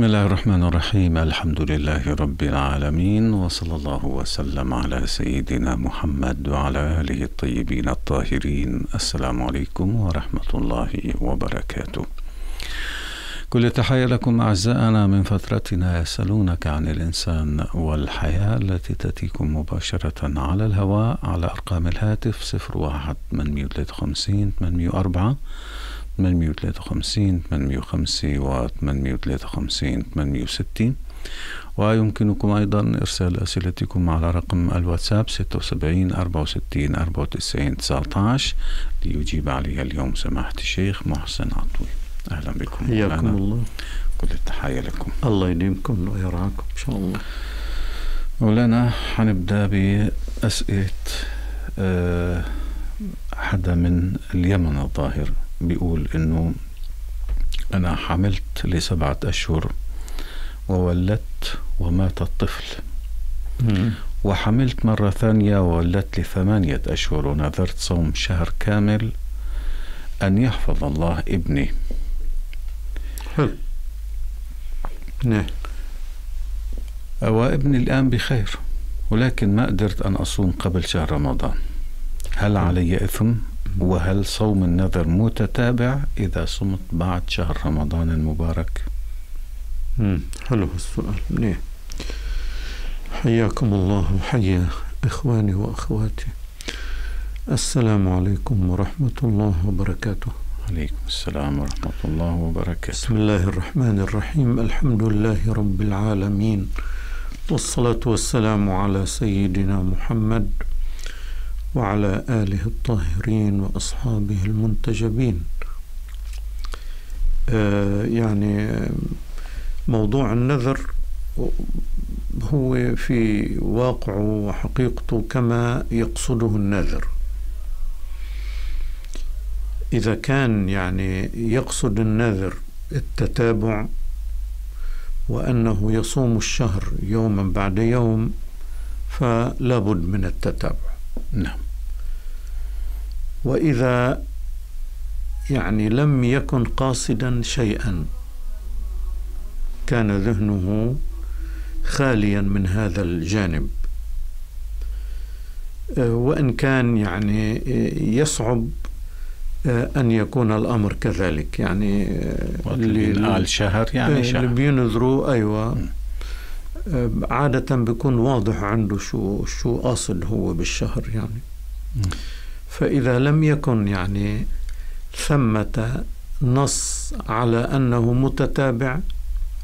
بسم الله الرحمن الرحيم. الحمد لله رب العالمين وصلى الله وسلم على سيدنا محمد وعلى آله الطيبين الطاهرين. السلام عليكم ورحمة الله وبركاته. كل تحية لكم أعزائنا من فترتنا يسألونك عن الإنسان والحياة التي تأتيكم مباشرة على الهواء على أرقام الهاتف 01 853 804 853 805 و 853 860 ويمكنكم أيضا إرسال أسئلتكم على رقم الواتساب 76 64 94 19 ليجيب عليها اليوم سماحة الشيخ محسن عطوي. أهلا بكم حياكم الله. كل التحية لكم. الله يديمكم ويرعاكم إن شاء الله. مولانا حنبدأ بأسئلة أه حدا من اليمن الظاهر. بيقول إنه أنا حملت لسبعة أشهر وولدت ومات الطفل. وحملت مرة ثانية وولدت لثمانية أشهر ونذرت صوم شهر كامل أن يحفظ الله ابني. حلو. نعم. وابني الآن بخير ولكن ما قدرت أن أصوم قبل شهر رمضان. هل علي إثم؟ وهل صوم النذر متتابع إذا صمت بعد شهر رمضان المبارك؟ مم. حلو السؤال. منيح حياكم الله وحيا إخواني وأخواتي. السلام عليكم ورحمة الله وبركاته. عليكم السلام ورحمة الله وبركاته. بسم الله الرحمن الرحيم. الحمد لله رب العالمين. والصلاة والسلام على سيدنا محمد وعلى آله الطاهرين وأصحابه المنتجبين. آه يعني موضوع النذر هو في واقعه وحقيقته كما يقصده النذر. إذا كان يعني يقصد النذر التتابع وأنه يصوم الشهر يوما بعد يوم فلا بد من التتابع. نعم. وإذا يعني لم يكن قاصدا شيئا كان ذهنه خاليا من هذا الجانب. وإن كان يعني يصعب أن يكون الأمر كذلك. يعني اللي آل شهر يعني شهر. اللي بينذروا أيوة عادة بيكون واضح عنده شو شو قاصد هو بالشهر يعني. فإذا لم يكن يعني ثمة نص على أنه متتابع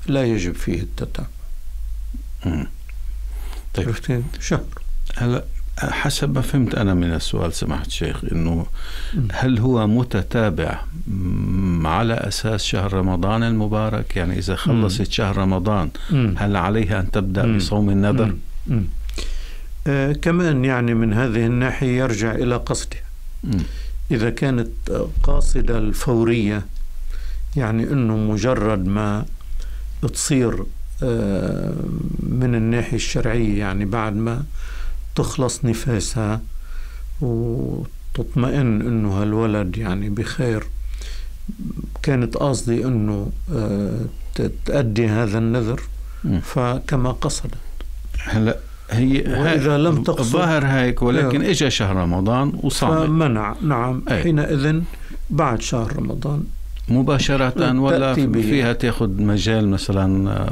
لا يجب فيه التتابع. طيب. شهر. هلا حسب ما فهمت أنا من السؤال سماحة الشيخ إنه هل هو متتابع على أساس شهر رمضان المبارك؟ يعني إذا خلصت شهر رمضان هل عليها أن تبدأ بصوم النذر؟ آه كمان يعني من هذه الناحية يرجع إلى قصدها إذا كانت قاصدة الفورية يعني إنه مجرد ما تصير آه من الناحية الشرعية يعني بعد ما تخلص نفاسها وتطمئن إنه هالولد يعني بخير. كانت قصدي إنه تأدي هذا النذر. فكما قصدت. هلا هي وإذا لم تقصد ظاهر هيك ولكن اجى شهر رمضان وصامت. فمنع. نعم. حينئذ بعد شهر رمضان. مباشرة ولا فيها تأخذ مجال مثلا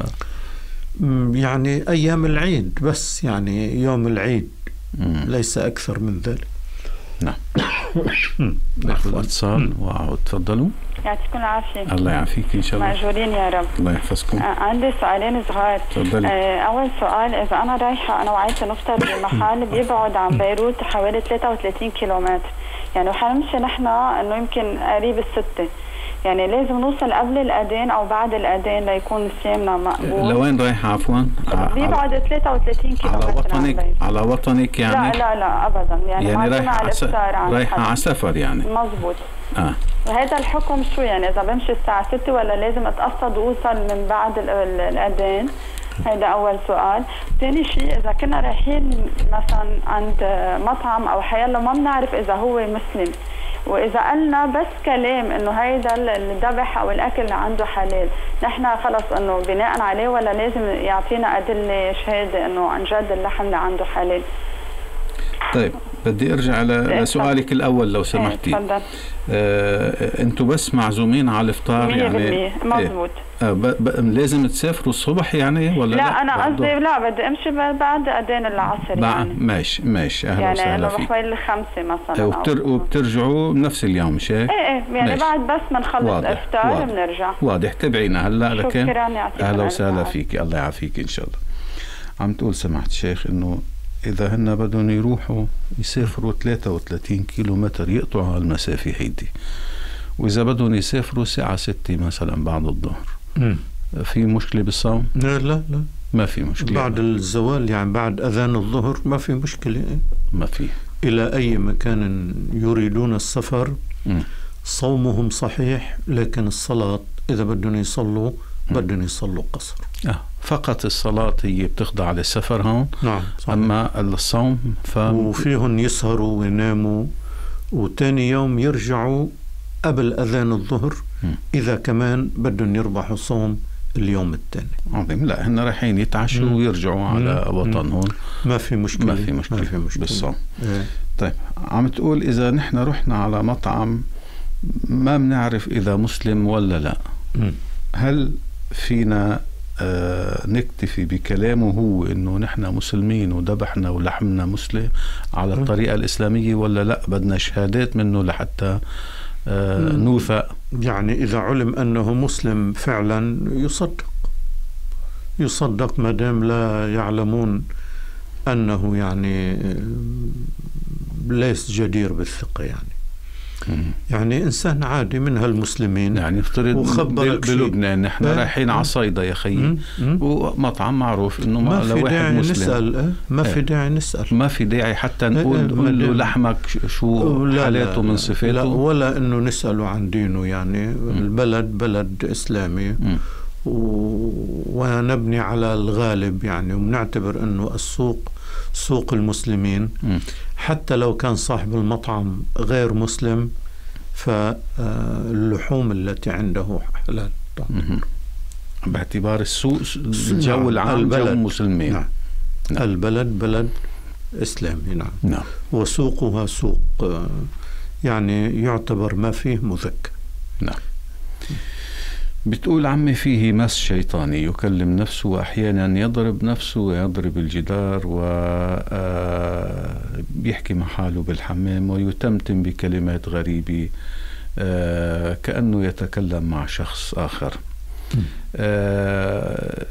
يعني أيام العيد بس يعني يوم العيد. ليس أكثر من ذلك. نعم. ناخذ اتصال واعود تفضلوا يعطيكم العافية. الله يعافيك إن شاء الله. مأجورين يا رب. الله يحفظكم. آه عندي سؤالين صغار. تفضلي. آه أول سؤال إذا أنا رايحة أنا وعائلتي نفطر بمحل بيبعد عن بيروت حوالي 33 كيلومتر. يعني وحنمشي نحن إنه يمكن قريب الستة. يعني لازم نوصل قبل الأذان أو بعد الأذان ليكون صيامنا مقبول. لوين رايحه عفوا؟ بيبعد 33 كيلو على وطنك على وطنك يعني؟ لا لا لا ابدا. يعني, يعني رايحه عس... رايحه على سفر يعني؟ مزبوط آه. وهذا الحكم شو يعني؟ إذا بمشي الساعة 6 ولا لازم اتقصد واوصل من بعد الأذان؟ هيدا أول سؤال. ثاني شيء إذا كنا رايحين مثلا عند مطعم أو حيلا ما بنعرف إذا هو مسلم. وإذا قلنا بس كلام إنه هيدا الذبح أو الاكل اللي عنده حلال نحن خلص إنه بناء عليه ولا لازم يعطينا أدلة شهادة إنه عن جد اللحم اللي عنده حلال؟ طيب. بدي أرجع لسؤالك الأول لو سمحتي. تفضل. آه أنتوا بس معزومين على الإفطار 100% يعني مضبوط آه ب... ب... لازم تسافروا الصبح يعني ولا لا, لا؟ أنا قصدي؟ لا بدي أمشي ب- بعد أذان العصر بع... يعني. ماشي ماشي. أهلا يعني وسهلا فيك. بحوالي الخمسة مثلا آه، وبتر... وبترجعوا بنفس اليوم مش هيك؟ إيه إيه يعني ماشي. بعد بس ما نخلص افطار واضح. بنرجع. واضح. تابعينا هلأ لكن شكرا يعطيكم أهلا وسهلا. فيك. الله يعافيك إن شاء الله. عم تقول سمعت شيخ إنه إذا هن بدهم يروحوا يسافروا 33 كيلو متر يقطعوا هالمسافه هيدي. وإذا بدهم يسافروا ساعة ستة مثلا بعد الظهر. في مشكلة بالصوم؟ لا لا لا. ما في مشكلة. بعد الزوال يعني بعد أذان الظهر ما في مشكلة. ما في. إلى أي مكان يريدون السفر؟ مم. صومهم صحيح لكن الصلاة إذا بدهم يصلوا بدهم يصلوا قصر آه. فقط الصلاة هي بتخضع للسفر هون نعم صحيح. أما الصوم ف وفيهم يسهروا ويناموا وتاني يوم يرجعوا قبل أذان الظهر مم. إذا كمان بدهم يربحوا صوم اليوم الثاني عظيم لا هن رايحين يتعشوا مم. ويرجعوا على مم. وطنهم ما في مشكلة ما في مشكلة, ما في مشكلة. بالصوم إيه. طيب عم تقول إذا نحن رحنا على مطعم ما بنعرف إذا مسلم ولا لا مم. هل فينا آه نكتفي بكلامه هو إنه نحن مسلمين وذبحنا ولحمنا مسلم على. الطريقة الإسلامية ولا لأ بدنا شهادات منه لحتى آه. نوثق يعني إذا علم أنه مسلم فعلا يصدق يصدق ما دام لا يعلمون أنه يعني آه، ليس جدير بالثقة يعني. يعني إنسان عادي من هالمسلمين يعني وخبرك شيء. بلبنان نحن إيه. رايحين على مم. صيدا يا خيي. ومطعم معروف إنه ما في داعي مسلم نسأل إيه؟ ما في إيه. داعي نسأل ما في داعي حتى إيه، نقول إيه، نقول له لحمك شو لا حالاته لا من صفاته لا ولا إنه نسأله عن دينه يعني البلد بلد إسلامي ونبني على الغالب يعني وبنعتبر إنه السوق سوق المسلمين. حتى لو كان صاحب المطعم غير مسلم فاللحوم التي عنده حلال. باعتبار السوق الجو نعم، العام البلد. جو مسلمين نعم. نعم. البلد بلد إسلامي نعم نعم وسوقها سوق آه، يعني يعتبر ما فيه مذكر نعم بتقول عمي فيه مس شيطاني يكلم نفسه وأحيانا يضرب نفسه ويضرب الجدار وبيحكي مع حاله بالحمام ويتمتم بكلمات غريبة آه، كأنه يتكلم مع شخص آخر. آه،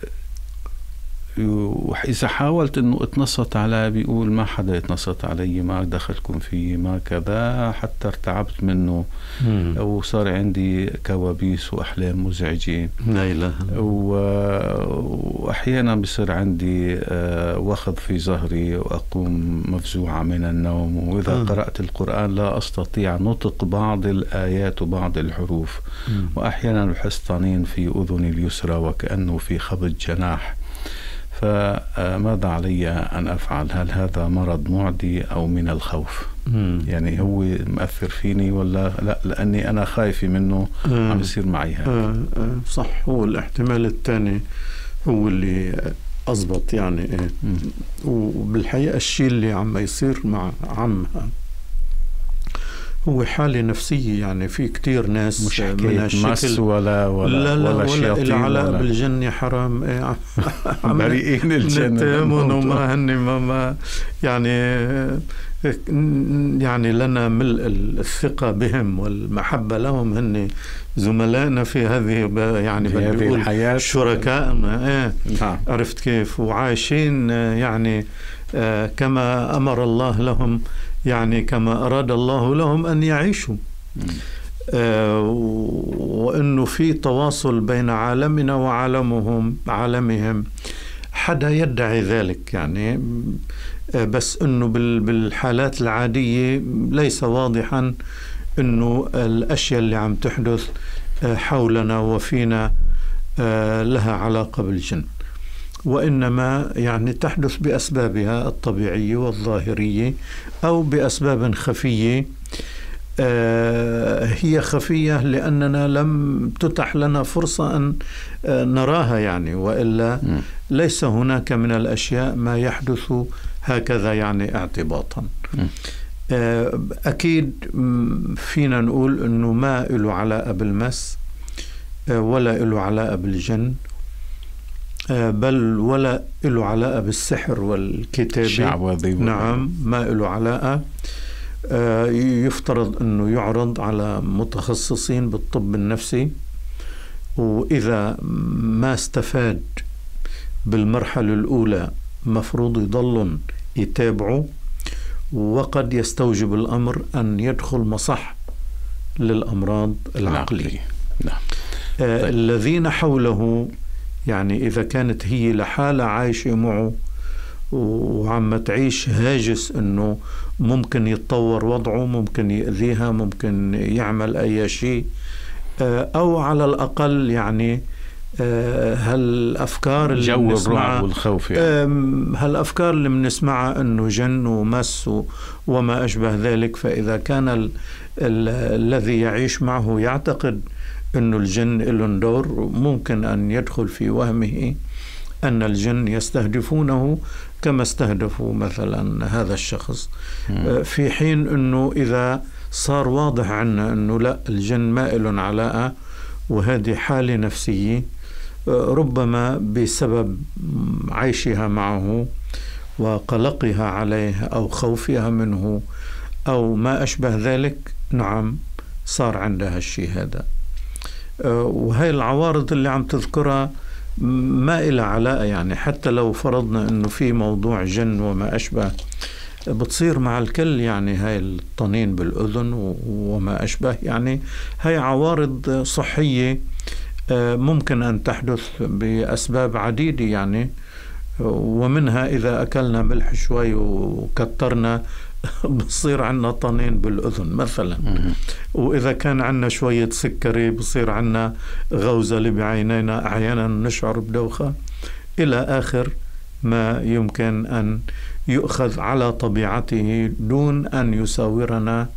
وإذا حاولت إنه أتنصت عليه بيقول ما حدا يتنصت علي ما دخلكم فيه ما كذا حتى ارتعبت منه مم. وصار عندي كوابيس وأحلام مزعجة لا إلا و- وأحيانا بصير عندي آه، وخض في ظهري وأقوم مفزوعة من النوم وإذا آه. قرأت القرآن لا أستطيع نطق بعض الآيات وبعض الحروف مم. وأحيانا بحس طنين في أذني اليسرى وكأنه في خبط جناح فماذا علي أن أفعل هل هذا مرض معدي أو من الخوف مم. يعني هو مأثر فيني ولا لا لأني أنا خايفة منه آه. عم يصير معي هذا آه آه صح هو الاحتمال الثاني هو اللي أزبط يعني إيه. مم. وبالحقيقة الشيء اللي عم يصير مع عمها هو حالة نفسية يعني في كتير ناس مش من هالشكل مس ولا ولا لا لا ولا ولا العلاء ولا بالجن يا حرام. إيه بريئين الجنة. وما هن ما, ما يعني يعني لنا ملء الثقة بهم والمحبة لهم. هن زملائنا في هذه يعني في هذه الحياة. شركائنا إيه. نعم. عرفت كيف؟ وعايشين آه، يعني آه، كما أمر الله لهم يعني كما أراد الله لهم أن يعيشوا. آه، وإنه في تواصل بين عالمنا وعالمهم عالمهم. حدا يدعي ذلك يعني. آه، بس بال- بالحالات العادية ليس واضحا إنه الأشياء اللي عم تحدث آه، حولنا وفينا آه، لها علاقة بالجن. وإنما يعني تحدث بأسبابها الطبيعية والظاهرية أو بأسباب خفية. آه، هي خفية لأننا لم تتح لنا فرصة أن آه، نراها يعني وإلا ليس هناك من الأشياء ما يحدث هكذا يعني اعتباطا. آه، أكيد فينا نقول أنه ما له علاقة بالمس ولا له علاقة بالجن بل ولا له علاقة بالسحر والكتابة. نعم ما له علاقة آه، يفترض أنه يعرض على متخصصين بالطب النفسي. وإذا ما استفاد بالمرحلة الأولى مفروض يضلن يتابعوا وقد يستوجب الأمر أن يدخل مصح للأمراض العقلية. نعم. آه طيب. الذين حوله يعني إذا كانت هي لحالة عايشة معه وعم تعيش هاجس إنه ممكن يتطور وضعه ممكن يأذيها ممكن يعمل أي شيء آه، أو على الأقل يعني آه، هالأفكار اللي جو الرعب والخوف يعني. هالأفكار اللي بنسمعها إنه جن ومس وما أشبه ذلك فإذا كان ال ال الذي يعيش معه يعتقد انه الجن له دور ممكن أن يدخل في وهمه أن الجن يستهدفونه كما استهدفوا مثلا هذا الشخص. آه، في حين أنه إذا صار واضح عنا أنه لا الجن ما له علاقة وهذه حالة نفسية آه، ربما بسبب عيشها معه وقلقها عليه أو خوفها منه أو ما أشبه ذلك نعم صار عندها الشيء هذا. وهي العوارض اللي عم تذكرها ما إلى علاقة يعني. حتى لو فرضنا أنه في موضوع جن وما أشبه بتصير مع الكل يعني هاي الطنين بالأذن وما أشبه يعني. هاي عوارض صحية آه، ممكن أن تحدث بأسباب عديدة يعني. ومنها إذا أكلنا ملح شوي وكترنا بصير عنا طنين بالأذن مثلا. وإذا كان عنا شوية سكري بصير عنا غوزة بعينينا أحيانا نشعر بدوخة. إلى آخر ما يمكن أن يؤخذ على طبيعته دون أن يساورنا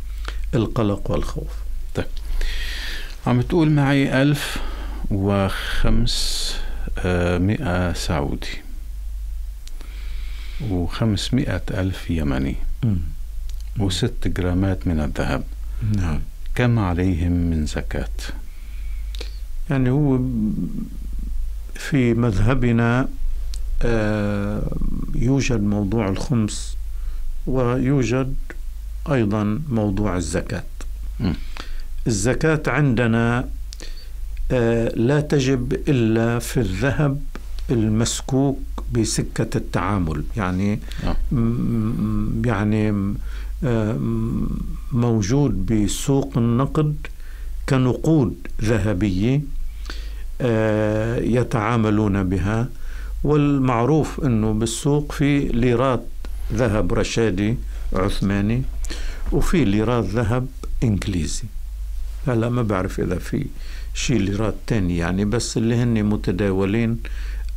القلق والخوف. طيب. عم تقول معي ألف وخمس مئة سعودي. وخمسمائة ألف يمني. م. وست جرامات من الذهب. نعم. كم عليهم من زكاة؟ يعني هو في مذهبنا آه، يوجد موضوع الخمس ويوجد أيضا موضوع الزكاة. م. الزكاة عندنا آه، لا تجب إلا في الذهب المسكوك بسكة التعامل. يعني آه. يعني موجود بسوق النقد كنقود ذهبية آه، يتعاملون بها. والمعروف إنه بالسوق في ليرات ذهب رشادي عثماني وفي ليرات ذهب إنجليزي. هلا ما بعرف إذا في شيء ليرات تاني يعني بس اللي هن متداولين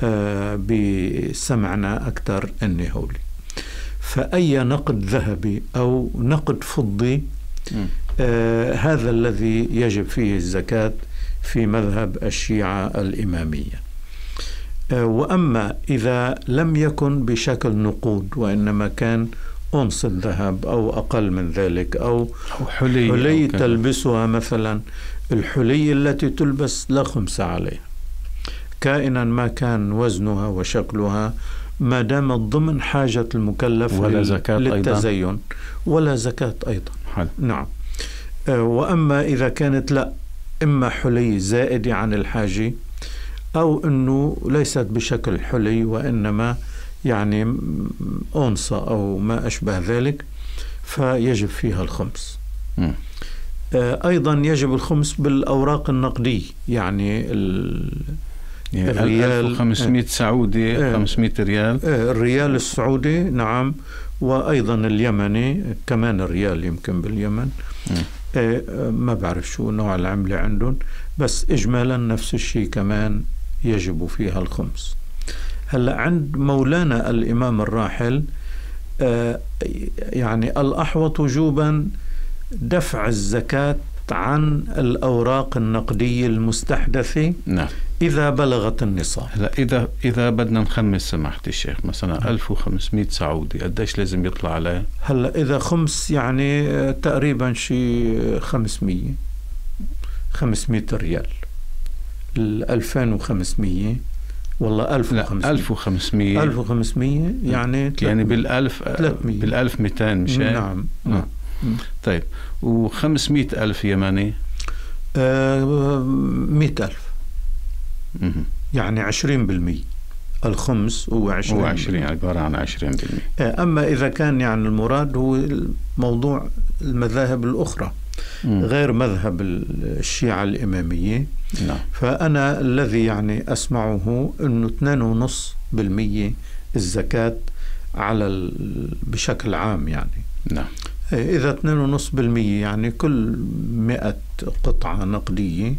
آه، بسمعنا أكثر إني هولي. فأي نقد ذهبي أو نقد فضي آه هذا الذي يجب فيه الزكاة في مذهب الشيعة الإمامية. آه وأما إذا لم يكن بشكل نقود وإنما كان أنص الذهب أو أقل من ذلك أو, أو حلي, حلي أو تلبسها مثلا الحلي التي تلبس لا خمس عليها. كائنا ما كان وزنها وشكلها ما دامت ضمن حاجة المكلف ولا زكاة للتزين أيضا. ولا زكاة أيضا حل. نعم آه، وأما إذا كانت لا إما حلي زائدة عن الحاجة أو أنه ليست بشكل حلي وإنما يعني أونصة أو ما أشبه ذلك فيجب فيها الخمس م. آه، أيضا يجب الخمس بالأوراق النقدية يعني يعني الريال 1500 سعودي آه 500 ريال؟ آه الريال السعودي نعم وأيضا اليمني كمان الريال يمكن باليمن. آه ما بعرف شو نوع العملة عندهم بس اجمالا نفس الشيء كمان يجب فيها الخمس. هلأ عند مولانا الإمام الراحل آه، يعني الأحوط وجوبا دفع الزكاة عن الأوراق النقدية المستحدثة. نعم. إذا بلغت النصاب هلا إذا إذا بدنا نخمس سماحه الشيخ مثلا 1500 سعودي قديش لازم يطلع عليه؟ هلا إذا خمس يعني آه، تقريبا شيء 500 500 ريال ال 2500 والله لا 1500 1500 1500 يعني يعني بالألف 300. بالألف 200 مشان نعم نعم. نعم طيب و500 ألف يمني آه، مئة ألف مهم. يعني عشرين بالمية. الخمس هو عشرين. هو 20 عبارة عن 20% آه، أما إذا كان يعني المراد هو موضوع المذاهب الأخرى مم. غير مذهب الشيعة الإمامية. نعم. فأنا الذي يعني أسمعه أنه 2.5% الزكاة على بشكل عام يعني. نعم. إذا 2.5% يعني كل 100 قطعة نقدية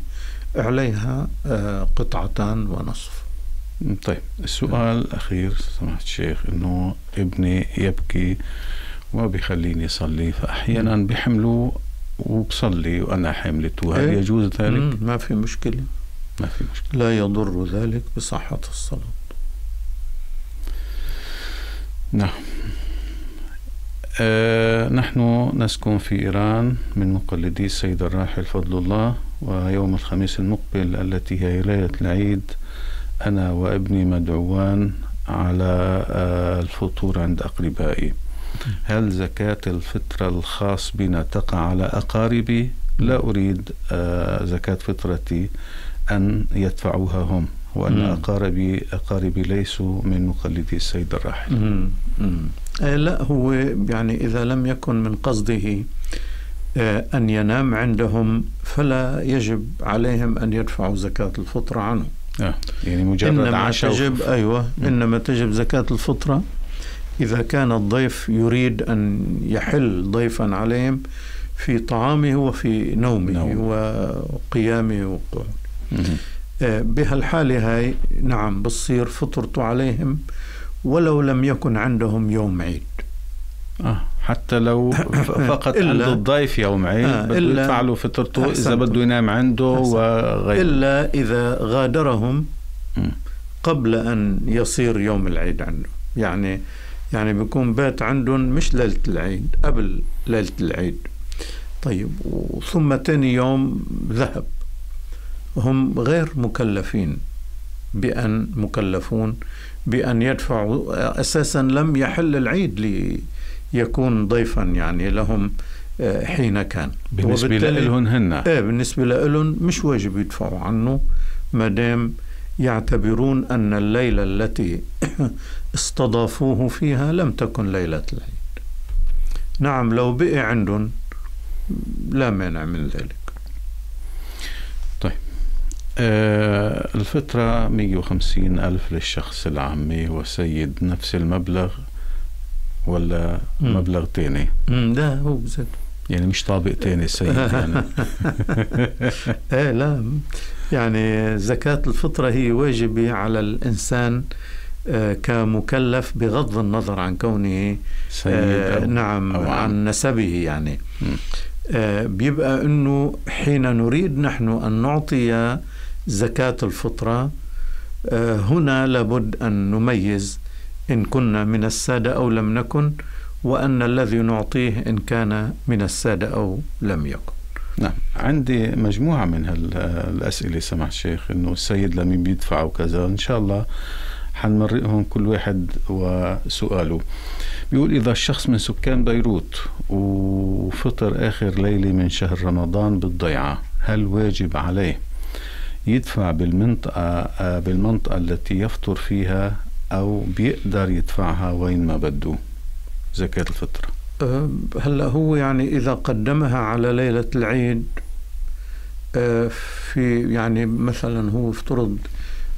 عليها آه، قطعتان ونصف. طيب السؤال الأخير سماحة الشيخ إنه ابني يبكي وما بيخليني أصلي فأحيانا بيحملوه وبصلي وأنا حملته. هل إيه. يجوز ذلك؟ ما في مشكلة. ما في مشكلة. لا يضر ذلك بصحة الصلاة. نعم. آه نحن نسكن في إيران من مقلدي السيد الراحل فضل الله. ويوم الخميس المقبل التي هي ليلة العيد أنا وابني مدعوان على آه الفطور عند أقربائي هل زكاة الفطرة الخاص بنا تقع على أقاربي؟ لا أريد آه زكاة فطرتي أن يدفعوها هم وأن مم. أقاربي أقاربي ليسوا من مقلدي السيد الراحل مم، مم. آه، لا هو يعني إذا لم يكن من قصده أن ينام عندهم فلا يجب عليهم أن يدفعوا زكاة الفطرة عنه آه. يعني مجرد إنما تجب أيوة. إنما تجب زكاة الفطرة إذا كان الضيف يريد أن يحل ضيفا عليهم في طعامه وفي نومه نوم. وقيامه وقعوده. آه، بهالحالة هاي نعم بتصير فطرته عليهم ولو لم يكن عندهم يوم عيد آه. حتى لو فقط عند الضيف يوم عيد آه، بده يدفع له فطرته إذا. بده ينام عنده. وغيره إلا إذا غادرهم. قبل أن يصير يوم العيد عنده يعني يعني بيكون بات عندهم مش ليلة العيد قبل ليلة العيد طيب ثم تاني يوم ذهب هم غير مكلفين بأن مكلفون بأن يدفعوا أساسا لم يحل العيد ليكون ضيفا يعني لهم آه، حين كان. بالنسبة لهم هن. إيه بالنسبة لهم مش واجب يدفعوا عنه ما دام يعتبرون أن الليلة التي استضافوه فيها لم تكن ليلة العيد. نعم لو بقي عندهم لا مانع من ذلك. آه الفطرة 150 ألف للشخص العامي وسيد نفس المبلغ. ولا مم. مبلغ تاني مم، لا هو بزيت يعني مش طابق تاني السيد يعني إيه لا يعني زكاة الفطرة هي واجبة على الإنسان آه، كمكلف بغض النظر عن كونه سيد آه نعم أو عم. عن نسبه يعني. آه بيبقى إنه حين نريد نحن أن نعطي زكاة الفطرة آه هنا لابد أن نميز إن كنا من السادة أو لم نكن وأن الذي نعطيه إن كان من السادة أو لم يكن. نعم. عندي مجموعة من هال- الأسئلة سمح الشيخ إنه السيد لمين بيدفع وكذا. إن شاء الله حنمرقهم كل واحد وسؤاله. بيقول إذا الشخص من سكان بيروت وفطر آخر ليلة من شهر رمضان بالضيعة هل واجب عليه يدفع بالمنطقة بالمنطقة التي يفطر فيها أو بيقدر يدفعها وين ما بده زكاة الفطر آه، هلأ هو يعني إذا قدمها على ليلة العيد آه، في يعني مثلا هو افترض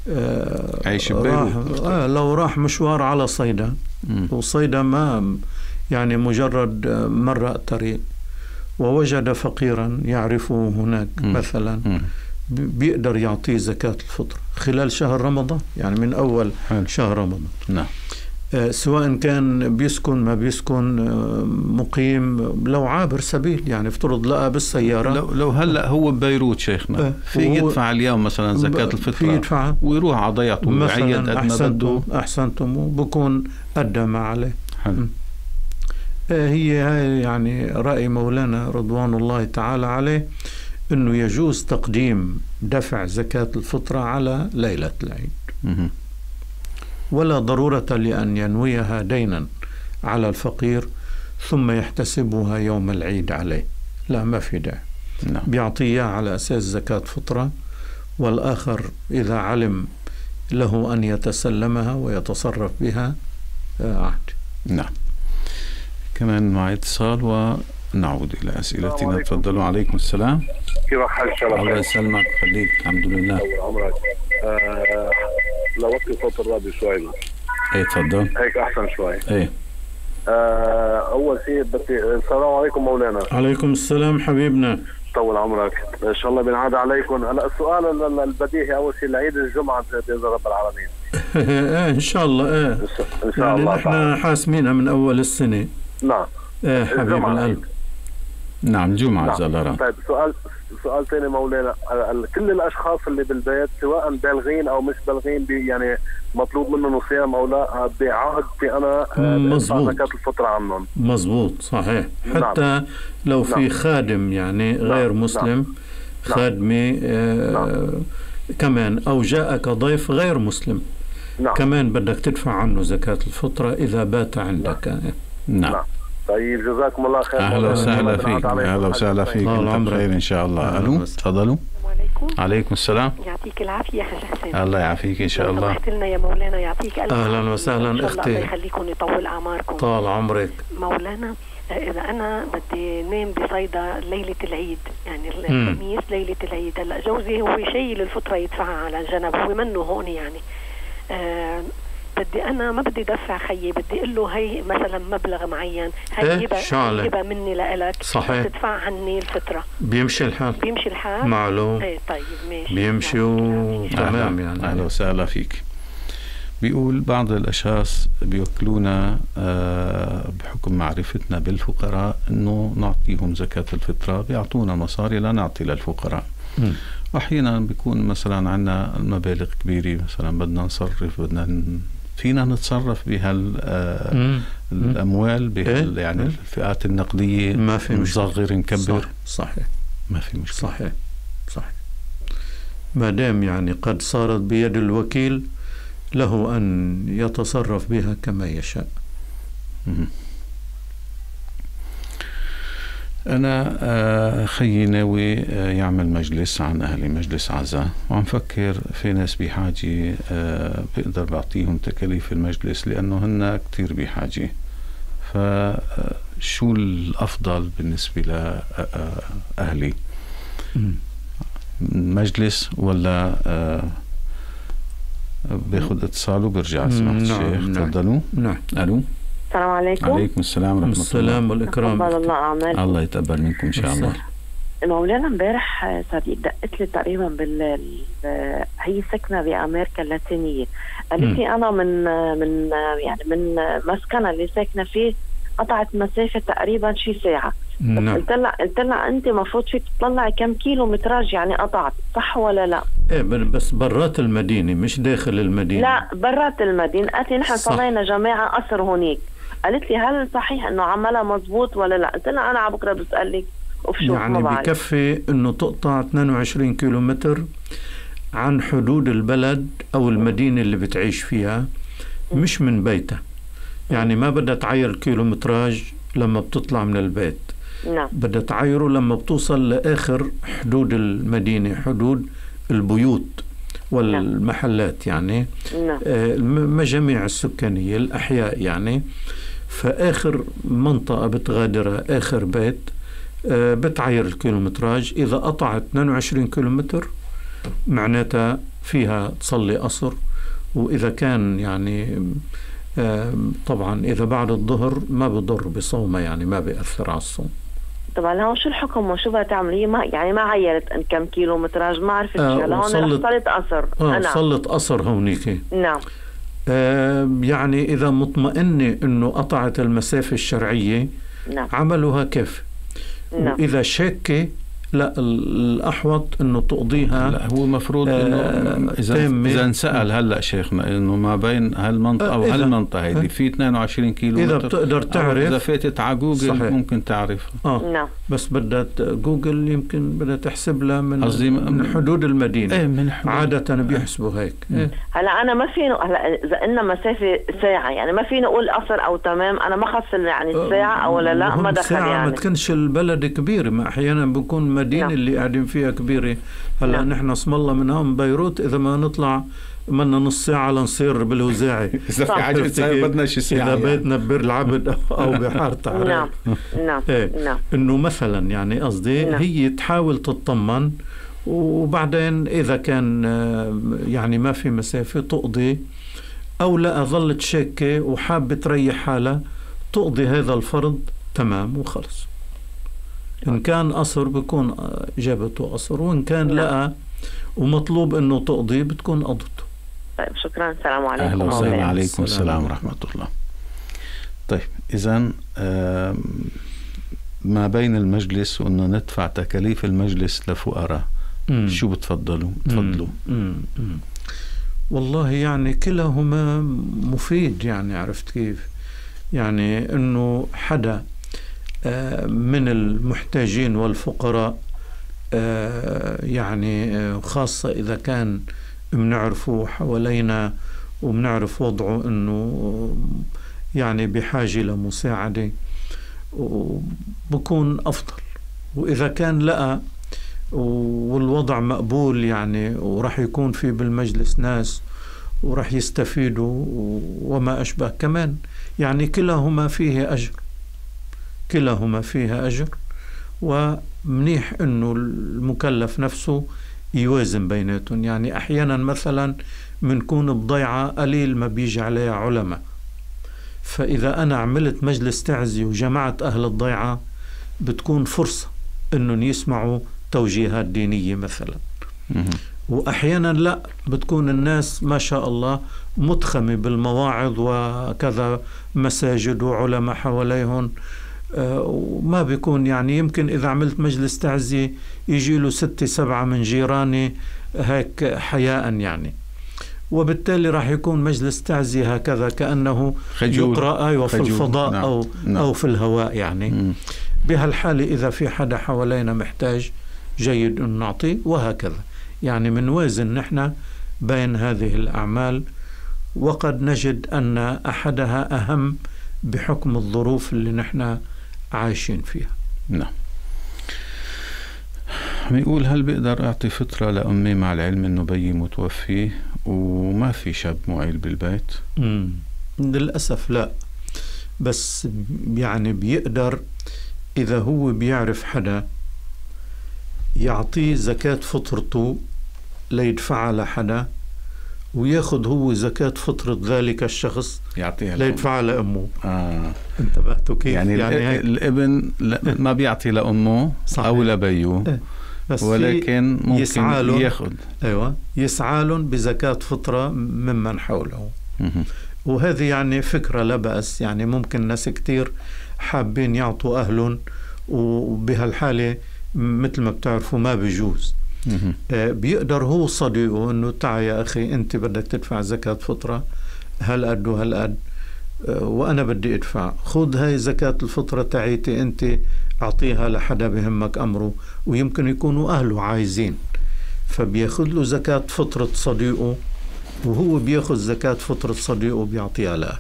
آه، عايش راح ببيروت. آه لو راح مشوار على صيدا. وصيدا ما يعني مجرد مرة طريق ووجد فقيرا يعرفه هناك مم. مثلا مم. بيقدر يعطيه زكاة الفطر خلال شهر رمضان يعني من أول حلو. شهر رمضان. نعم. آه، سواء كان بيسكن ما بيسكن آه، مقيم لو عابر سبيل يعني افترض لقى بالسيارة. لو لو هلأ هو ببيروت شيخنا آه، في يدفع اليوم مثلا زكاة في الفطرة يدفعها ويروح على ضيعته ويعيد قد ما بده. أحسنتم أحسنتم بكون أدى ما عليه. حلو. هي هاي يعني رأي مولانا رضوان الله تعالى عليه. أنه يجوز تقديم دفع زكاة الفطرة على ليلة العيد. ولا ضرورة لأن ينويها دينا على الفقير ثم يحتسبها يوم العيد عليه. لا ما في داعي. نعم. بيعطيه على أساس زكاة فطرة والآخر إذا علم له أن يتسلمها ويتصرف بها آه، عهد نعم. كمان مع اتصال ونعود إلى أسئلتنا. تفضلوا. عليكم السلام. كيف حالك الله يسلمك خليك الحمد لله. عمرك آه لو وطي صوت الراديو شوي إيه تفضل. هيك أحسن شوي. إيه. آه أول شيء بدي السلام عليكم مولانا. عليكم السلام حبيبنا. طول عمرك. ان شاء الله بنعاد عليكم. هلا السؤال ال- ال- البديهي أول شيء العيد الجمعة باذن رب العالمين. آه إن شاء الله. آه إن شاء- إن شاء يعني الله نحن تعالى. حاسمينها من أول السنة. نعم. آه حبيب. القلب. نعم جمعة نعم. طيب سؤال سؤال ثاني مولانا كل الأشخاص اللي بالبيت سواء بالغين أو مش بالغين بي يعني مطلوب منهم صيام أو لا بعهد في أنا آه، مزبوط. زكاه الفطرة عنهم مزبوط صحيح نعم. حتى لو في نعم. خادم يعني غير نعم. مسلم خادمة آه كمان أو جاءك ضيف غير مسلم نعم كمان بدك تدفع عنه زكاة الفطرة إذا بات عندك نعم نعم. طيب جزاكم الله خير. أهلا وسهلا فيك. أهلا وسهلا فيك. طال انت عمرك. بخير إن شاء الله. ألو. تفضلوا. السلام عليكم. عليكم السلام. يعطيك العافية يا حاج حسين. الله يعافيك إن شاء الله. سمحت لنا يا مولانا يعطيك ألف أهلاً عافية. وسهلاً إن شاء الله أختي. الله يخليكم يطول أعماركم. طال عمرك. مولانا إذا أنا بدي نام بصيدا ليلة العيد. يعني. الخميس ليلة العيد. هلأ جوزي هو شيء للفطرة يدفعها على جنب هو منه هون يعني. آه بدي أنا ما بدي دفع خيي بدي أقول له هي مثلا مبلغ معين إيه، هي هبه شو عليه؟ هبه مني لإلك صحيح. تدفع عني الفطرة. بيمشي الحال. بيمشي الحال؟ معلوم. إيه طيب ماشي. بيمشي يعطيك العافية. تمام أهلا- يعني. أهلا وسهلا فيك. بيقول بعض الأشخاص بيوكلونا آه، بحكم معرفتنا بالفقراء إنه نعطيهم زكاة الفطرة بيعطونا مصاري لا نعطي للفقراء. مم. واحيانا بيكون مثلا عندنا مبالغ كبيرة مثلا بدنا نصرف بدنا فينا نتصرف بهال آه،. الأموال بهال إيه؟ يعني إيه. الفئات النقدية ما في. نصغر نكبر صح صحيح ما في مشكلة صحيح صحيح ما دام يعني قد صارت بيد الوكيل له أن يتصرف بها كما يشاء أنا آه، خيي ناوي آه، يعمل مجلس عن أهلي مجلس عزاء وعم فكر في ناس بحاجة آه، بقدر بعطيهم تكاليف المجلس لأنه هن كتير بحاجة فشو الأفضل بالنسبة لأهلي. مجلس ولا باخد اتصال وبرجع سمحت نعم، الشيخ؟ نعم. تفضلوا. نعم. ألو. السلام عليكم. عليكم السلام ورحمة الله. السلام والإكرام. الله أعمالكم. الله يتقبل منكم إن شاء الله. مولانا امبارح صديق دقت لي تقريبا بال ال- هي ساكنة بأمريكا اللاتينية. قالت لي أنا من من يعني من مسكنها اللي ساكنة فيه قطعت مسافة تقريبا شي ساعة. نعم. قلت لها قلت لها أنت المفروض فيك تطلعي كم كيلو متراج يعني قطعت صح ولا لا؟ إيه بل- بس برات المدينة مش داخل المدينة. لا برات المدينة. قالت لي نحن. صلينا جماعة قصر هونيك قالت لي هل صحيح إنه عملها مزبوط ولا لا؟ قلت لها أنا على بكرة بسالك وبشوف ما يعني بكفي إنه تقطع 22 كيلو متر عن حدود البلد أو المدينة اللي بتعيش فيها مش من بيتها. يعني ما بدها تعير الكيلومتراج لما بتطلع من البيت. نعم. بدها تعيره لما بتوصل لآخر حدود المدينة حدود البيوت والمحلات يعني. نعم. آه، المجاميع السكانية الأحياء يعني. فآخر منطقة بتغادرها آخر بيت آه، بتعير الكيلومتراج. إذا قطعت 22 كيلومتر معناتها فيها تصلي قصر. وإذا كان يعني آه، طبعا إذا بعد الظهر ما بضر بصومة يعني ما بيأثر على الصوم. طبعا هون شو الحكم؟ وشو بدها تعمل؟ هي ما يعني ما عيرت إن كم كيلو متراج ما عرفت آه، شو لهون رح صلت قصر. آه نعم صلت قصر هونيك. نعم. آه يعني إذا مطمئنة إنه قطعت المسافة الشرعية نعم. عملها كافي نعم. وإذا شاكة لا ال- الأحوط إنه تقضيها لا هو المفروض إنه آه، إذا تامة. إذا انسأل هلأ شيخنا إنه ما بين هالمنطقة آه، إذا- وهالمنطقه هيدي في 22 كيلو إذا متر بتقدر أو إذا تعرف فاتت على جوجل صحيح. ممكن تعرف آه نعم. بس بدها جوجل يمكن بدها تحسب لها من, من حدود المدينة. إيه من حدود- عادة بيحسبوا هيك. إيه. هلا أنا ما فيني هلا إذا قلنا مسافة ساعة يعني ما فيني أقول قصر أو تمام أنا ما خص يعني الساعة أو ولا لا ما دخل ساعة ما يعني. تكونش البلد كبيرة ما أحيانا بكون مدينة نعم. اللي قاعدين فيها كبيرة هلأ نعم. نحن اسم الله من هون بيروت إذا ما نطلع منا نص ساعة لنصير بالوزاعي إذا في؟ تصير بدنا شي ساعة إذا يعني. بيتنا ببير العبد أو- أو بحارة عرب نعم نعم إيه. نعم إنه مثلا يعني قصدي نعم. هي تحاول تطمن وبعدين إذا كان آه، يعني ما في مسافة تقضي أو لا ظلت شاكة وحابة تريح حالها تقضي هذا الفرض تمام وخلص إن كان قصر بكون جابته قصر وإن كان نعم. لا ومطلوب إنه تقضي بتكون قضته. طيب شكرا السلام عليكم. أهلا وسهلا. عليكم السلام السلام ورحمة ورحمة الله. طيب اذا ما بين المجلس وإنه ندفع تكاليف المجلس لفقراء. شو بتفضلوا؟ تفضلوا. مم. مم. والله يعني كلاهما مفيد يعني عرفت كيف؟ يعني إنه حدا من المحتاجين والفقراء آه، يعني آه، خاصة إذا كان بنعرفه حوالينا وبنعرف وضعه إنه يعني بحاجة لمساعدة وبكون أفضل. وإذا كان لقى والوضع مقبول يعني وراح يكون في بالمجلس ناس وراح يستفيدوا وما أشبه كمان يعني كلاهما فيه أجر. كلاهما فيها أجر ومنيح أنه المكلف نفسه يوازن بيناتهم. يعني أحيانا مثلا منكون بضيعة قليل ما بيجي عليها علماء. فإذا أنا عملت مجلس تعزي وجمعت أهل الضيعة بتكون فرصة أنهم يسمعوا توجيهات دينية مثلا. وأحيانا لا بتكون الناس ما شاء الله متخمة بالمواعظ وكذا مساجد وعلماء حواليهم. وما بيكون يعني يمكن إذا عملت مجلس تعزية يجي له ستة سبعة من جيراني هيك حياء يعني وبالتالي راح يكون مجلس تعزية هكذا كأنه خجول. يقرأ أيوة في خجول. الفضاء نعم. أو, نعم. أو في الهواء يعني مم. بهالحالة إذا في حدا حوالينا محتاج جيد أن نعطيه وهكذا يعني منوازن نحن بين هذه الأعمال وقد نجد أن أحدها أهم بحكم الظروف اللي نحن عايشين فيها. نعم. عم يقول هل بقدر أعطي فترة لأمي مع العلم إنه بيي متوفي وما في شاب معيل بالبيت؟ مم. للأسف لا. بس يعني بيقدر إذا هو بيعرف حدا يعطيه زكاة فطرته ليدفعها لحدا وياخذ هو زكاة فطرة ذلك الشخص يعطيها. ليدفعها لأمه آه. انتبهتوا كيف يعني, يعني. الابن لا ما بيعطي لأمه صحيح. أو لبيه إيه. بس ولكن ممكن يسعى له. ياخذ أيوه يسعى لهم بزكاة فطرة ممن حوله مهم. وهذه يعني فكرة لا بأس يعني ممكن ناس كتير حابين يعطوا أهلهم وبهالحالة مثل ما بتعرفوا ما بيجوز بيقدر هو صديقه إنه تعا يا أخي أنت بدك تدفع زكاة فطرة هالقد وهالقد آه، وأنا بدي أدفع. خذ هاي زكاة الفطرة تاعيتي أنت أعطيها لحدا بهمك أمره ويمكن يكونوا أهله عايزين. فبياخذ له زكاة فطرة صديقه وهو بياخذ زكاة فطرة صديقه بيعطيها لأهله.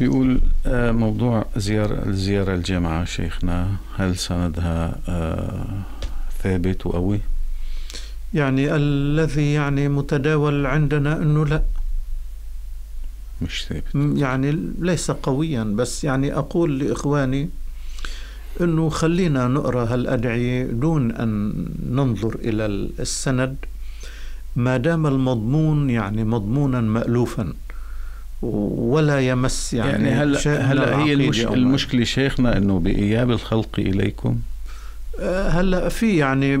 بيقول آه، موضوع زيارة الزيارة الجامعة شيخنا هل سندها آه، ثابت وقوي؟ يعني الذي يعني متداول عندنا إنه لا. مش ثابت. يعني ليس قويا بس يعني أقول لإخواني أنه خلينا نقرأ هالأدعية دون أن ننظر إلى السند. ما دام المضمون يعني مضمونا مألوفا ولا يمس يعني, يعني هلا هلا هي المش... المشكلة شيخنا إنه بإياب الخلق إليكم هلا في يعني